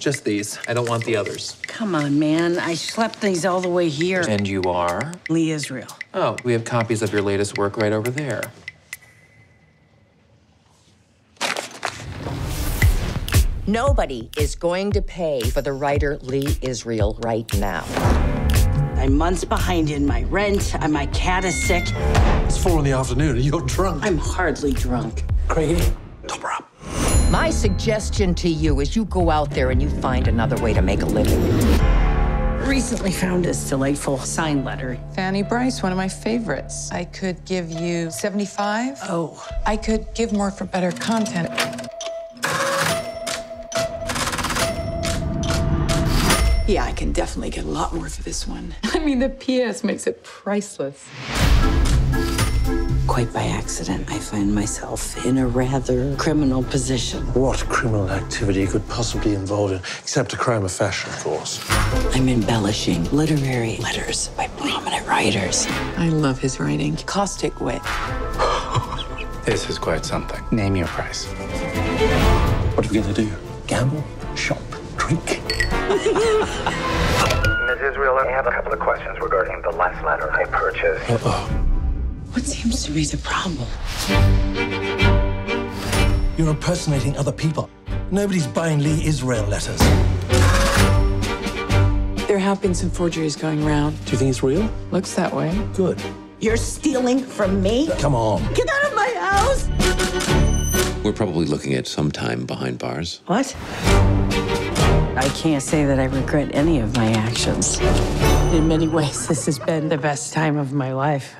Just these. I don't want the others. Come on, man. I slept these all the way here. And you are? Lee Israel. Oh, we have copies of your latest work right over there. Nobody is going to pay for the writer Lee Israel right now. I'm months behind in my rent, and my cat is sick. It's four in the afternoon and you're drunk. I'm hardly drunk. Craigie, top her up. My suggestion to you is you go out there and you find another way to make a living. Recently found this delightful sign letter. Fanny Brice, one of my favorites. I could give you 75. Oh, I could give more for better content. Yeah, I can definitely get a lot more for this one. I mean, the PS makes it priceless. Quite by accident, I find myself in a rather criminal position. What criminal activity could possibly involve it, except a crime of fashion, of course? I'm embellishing literary letters by prominent writers. I love his writing. Caustic wit. This is quite something. Name your price. What are we going to do? Gamble? Shop? Drink? Ms. Israel, I have a couple of questions regarding the last letter I purchased. What seems to be the problem? You're impersonating other people. Nobody's buying Lee Israel letters. There have been some forgeries going around. Do you think it's real? Looks that way. Good. You're stealing from me? Come on. Get out of my house! We're probably looking at some time behind bars. What? I can't say that I regret any of my actions. In many ways, this has been the best time of my life.